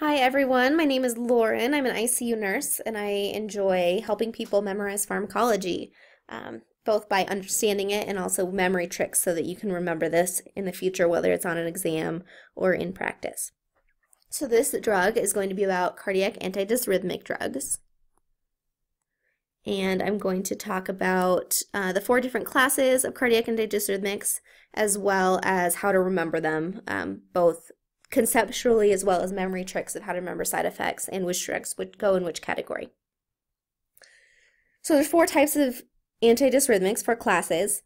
Hi everyone, my name is Lauren. I'm an ICU nurse and I enjoy helping people memorize pharmacology, um, both by understanding it and also memory tricks so that you can remember this in the future, whether it's on an exam or in practice. So this drug is going to be about cardiac antidysrhythmic drugs. And I'm going to talk about uh, the four different classes of cardiac antidysrhythmics, as well as how to remember them, um, both conceptually as well as memory tricks of how to remember side effects and which drugs would go in which category. So there's four types of antidysrhythmics for classes.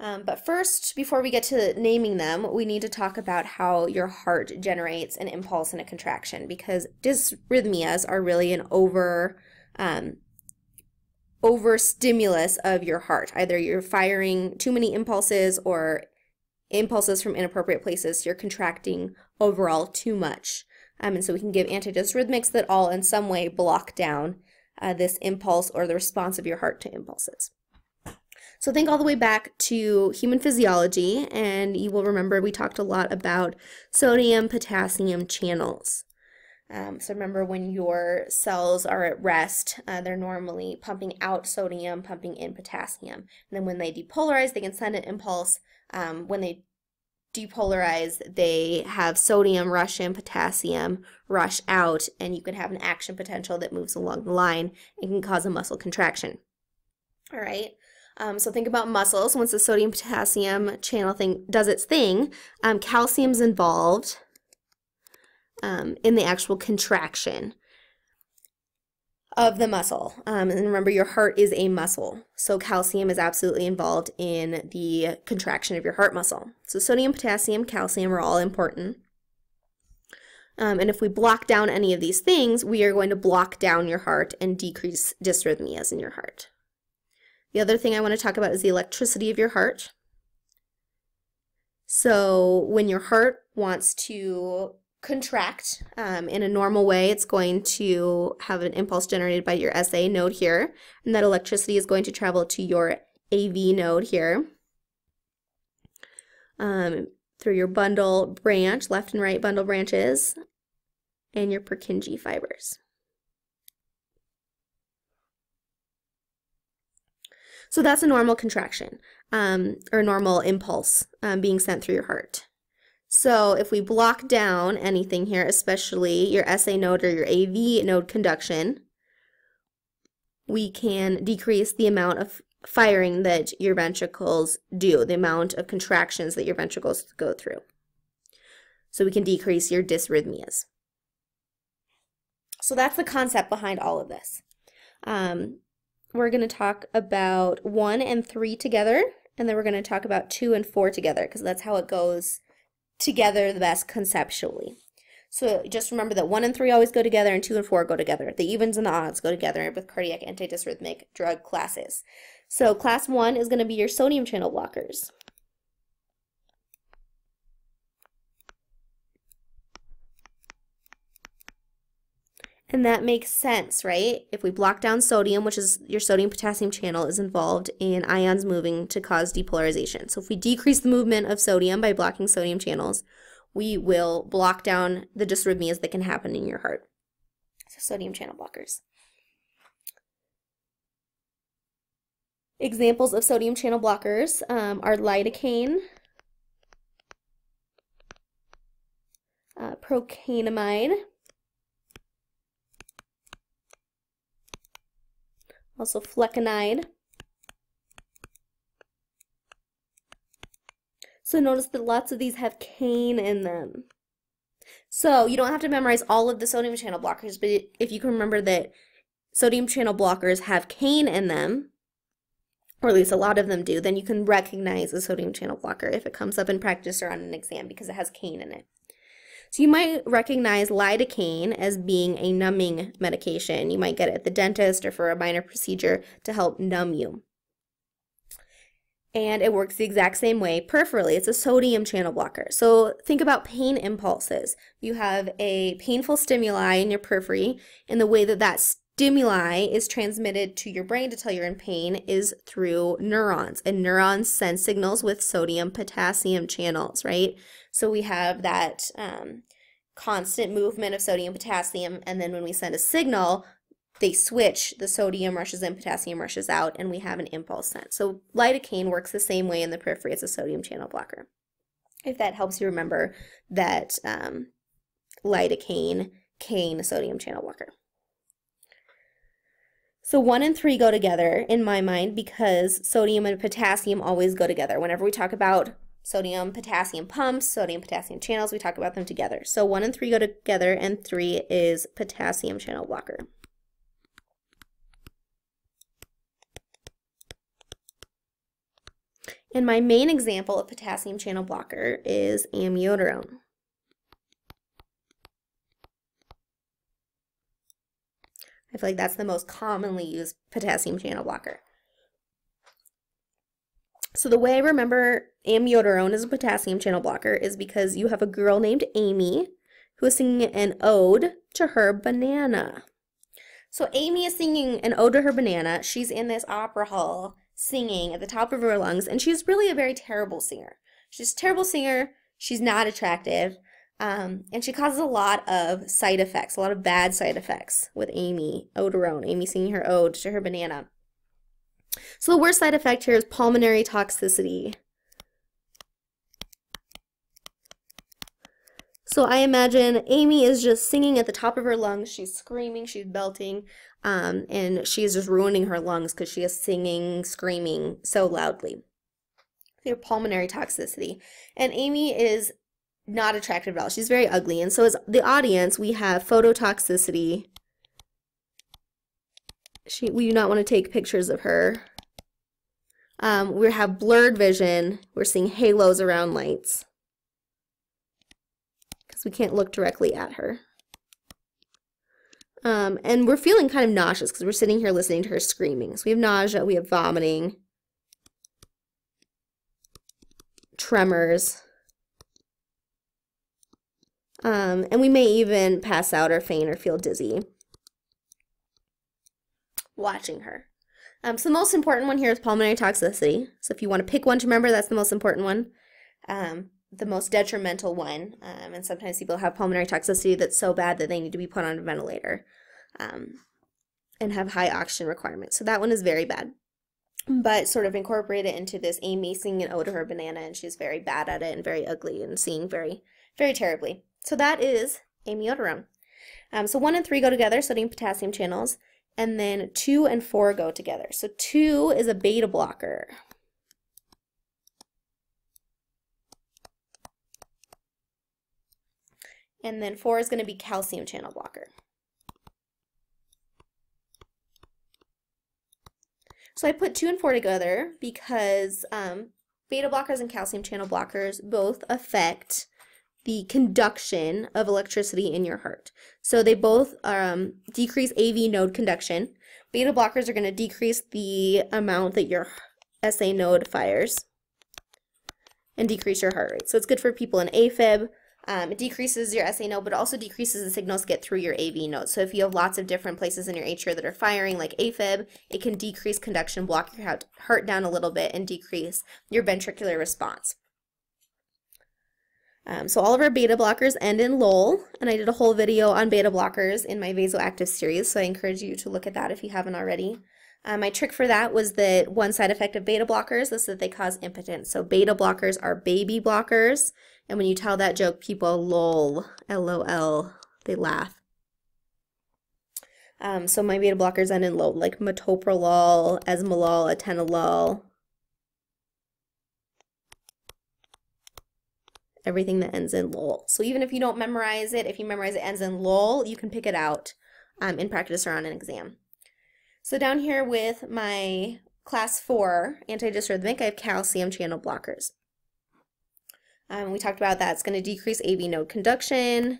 Um, but first, before we get to naming them, we need to talk about how your heart generates an impulse and a contraction because dysrhythmias are really an over um, over stimulus of your heart. Either you're firing too many impulses or impulses from inappropriate places, you're contracting overall too much. Um, and so we can give antidysrhythmics that all in some way block down uh, this impulse or the response of your heart to impulses. So think all the way back to human physiology, and you will remember we talked a lot about sodium potassium channels. Um, so remember when your cells are at rest, uh, they're normally pumping out sodium, pumping in potassium. And then when they depolarize, they can send an impulse. Um, when they depolarize, they have sodium rush in, potassium rush out, and you can have an action potential that moves along the line and can cause a muscle contraction. All right. Um, so think about muscles. Once the sodium potassium channel thing does its thing, um, calcium's involved um, in the actual contraction of the muscle. Um, and remember, your heart is a muscle. So calcium is absolutely involved in the contraction of your heart muscle. So sodium, potassium, calcium are all important. Um, and if we block down any of these things, we are going to block down your heart and decrease dysrhythmias in your heart. The other thing I want to talk about is the electricity of your heart. So when your heart wants to contract um, in a normal way, it's going to have an impulse generated by your SA node here, and that electricity is going to travel to your AV node here um, through your bundle branch, left and right bundle branches, and your Purkinje fibers. So that's a normal contraction um, or normal impulse um, being sent through your heart. So if we block down anything here, especially your SA node or your AV node conduction, we can decrease the amount of firing that your ventricles do, the amount of contractions that your ventricles go through. So we can decrease your dysrhythmias. So that's the concept behind all of this. Um, we're going to talk about one and three together, and then we're going to talk about two and four together because that's how it goes together the best conceptually. So just remember that 1 and 3 always go together and 2 and 4 go together. The evens and the odds go together with cardiac antidysrhythmic drug classes. So class 1 is going to be your sodium channel blockers. And that makes sense, right? If we block down sodium, which is your sodium potassium channel, is involved in ions moving to cause depolarization. So if we decrease the movement of sodium by blocking sodium channels, we will block down the dysrhythmias that can happen in your heart. So sodium channel blockers. Examples of sodium channel blockers um, are lidocaine, uh, procainamide, also flecainide. So notice that lots of these have cane in them. So you don't have to memorize all of the sodium channel blockers, but if you can remember that sodium channel blockers have cane in them, or at least a lot of them do, then you can recognize a sodium channel blocker if it comes up in practice or on an exam because it has cane in it. So you might recognize lidocaine as being a numbing medication. You might get it at the dentist or for a minor procedure to help numb you. And it works the exact same way peripherally. It's a sodium channel blocker. So think about pain impulses. You have a painful stimuli in your periphery, and the way that that stimuli is transmitted to your brain to tell you're in pain is through neurons. And neurons send signals with sodium potassium channels, right? So we have that um, constant movement of sodium potassium and then when we send a signal they switch the sodium rushes in potassium rushes out and we have an impulse sent so lidocaine works the same way in the periphery as a sodium channel blocker if that helps you remember that um, lidocaine cane sodium channel blocker so one and three go together in my mind because sodium and potassium always go together. Whenever we talk about sodium potassium pumps, sodium potassium channels, we talk about them together. So one and three go together and three is potassium channel blocker. And my main example of potassium channel blocker is amiodarone. I feel like that's the most commonly used potassium channel blocker. So the way I remember amiodarone as a potassium channel blocker is because you have a girl named Amy who is singing an ode to her banana. So Amy is singing an ode to her banana. She's in this opera hall singing at the top of her lungs, and she's really a very terrible singer. She's a terrible singer. She's not attractive. Um, and she causes a lot of side effects, a lot of bad side effects with Amy Odarone, Amy singing her ode to her banana. So the worst side effect here is pulmonary toxicity. So I imagine Amy is just singing at the top of her lungs. She's screaming, she's belting, um, and she's just ruining her lungs because she is singing, screaming so loudly. Your pulmonary toxicity. And Amy is not attractive at all. She's very ugly. And so as the audience, we have phototoxicity. She, we do not want to take pictures of her. Um, we have blurred vision. We're seeing halos around lights because we can't look directly at her. Um, and we're feeling kind of nauseous because we're sitting here listening to her screaming. So we have nausea, we have vomiting, tremors. Um, and we may even pass out or faint or feel dizzy watching her. Um, so the most important one here is pulmonary toxicity. So if you want to pick one to remember, that's the most important one. Um, the most detrimental one. Um, and sometimes people have pulmonary toxicity that's so bad that they need to be put on a ventilator um, and have high oxygen requirements. So that one is very bad. But sort of incorporate it into this Amy singing an ode to her banana, and she's very bad at it and very ugly and seeing very, very terribly. So that is amiodarone. Um, so 1 and 3 go together, sodium potassium channels, and then 2 and 4 go together. So 2 is a beta blocker. And then 4 is going to be calcium channel blocker. So I put 2 and 4 together because um, beta blockers and calcium channel blockers both affect the conduction of electricity in your heart. So they both um, decrease AV node conduction. Beta blockers are going to decrease the amount that your SA node fires and decrease your heart rate. So it's good for people in AFib. Um, it decreases your SA node, but also decreases the signals get through your AV node. So if you have lots of different places in your atria that are firing, like AFib, it can decrease conduction, block your heart down a little bit, and decrease your ventricular response. Um, so all of our beta blockers end in LOL, and I did a whole video on beta blockers in my vasoactive series, so I encourage you to look at that if you haven't already. Um, my trick for that was that one side effect of beta blockers is that they cause impotence. So beta blockers are baby blockers, and when you tell that joke, people lol, lol, they laugh. Um, so my beta blockers end in LOL, like metoprolol, esmolol, atenolol, everything that ends in lol. So even if you don't memorize it, if you memorize it ends in lol, you can pick it out um, in practice or on an exam. So down here with my class 4 antidysrhythmic, I have calcium channel blockers. Um, we talked about that. It's going to decrease AV node conduction,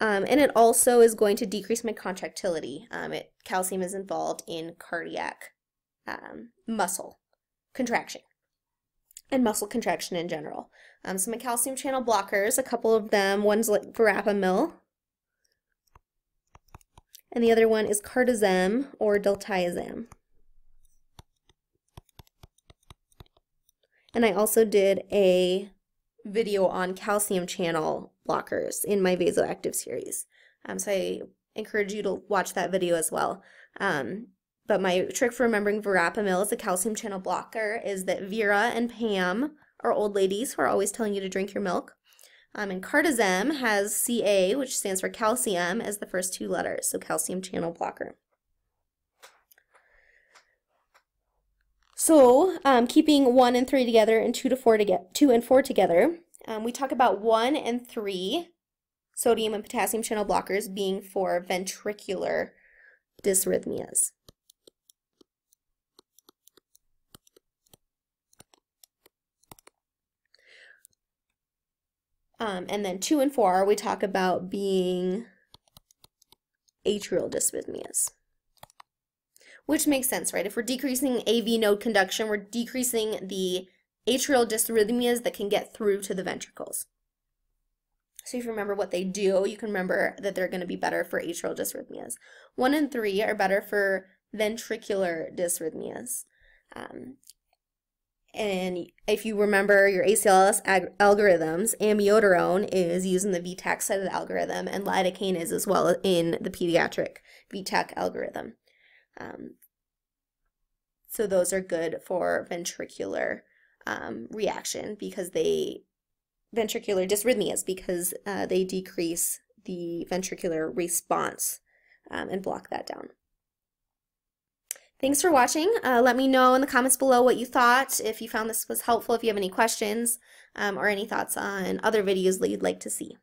um, and it also is going to decrease my contractility. Um, it, calcium is involved in cardiac um, muscle contraction and muscle contraction in general. Um, some calcium channel blockers, a couple of them, one's like verapamil, and the other one is cardizem or diltiazem. And I also did a video on calcium channel blockers in my vasoactive series. Um, so I encourage you to watch that video as well. Um, but my trick for remembering verapamil as a calcium channel blocker is that Vera and Pam are old ladies who are always telling you to drink your milk. Um, and Cardizem has Ca, which stands for calcium, as the first two letters, so calcium channel blocker. So, um, keeping one and three together and two to four to get two and four together, um, we talk about one and three sodium and potassium channel blockers being for ventricular dysrhythmias. Um, and then two and four, we talk about being atrial dysrhythmias. Which makes sense, right? If we're decreasing AV node conduction, we're decreasing the atrial dysrhythmias that can get through to the ventricles. So if you remember what they do, you can remember that they're going to be better for atrial dysrhythmias. One and three are better for ventricular dysrhythmias. Um, and if you remember your ACLS algorithms, amiodarone is used in the V-tach side of the algorithm, and lidocaine is as well in the pediatric V-tach algorithm. Um, so those are good for ventricular um, reaction because they ventricular dysrhythmias because uh, they decrease the ventricular response um, and block that down. Thanks for watching. Uh, let me know in the comments below what you thought, if you found this was helpful, if you have any questions, um, or any thoughts on other videos that you'd like to see.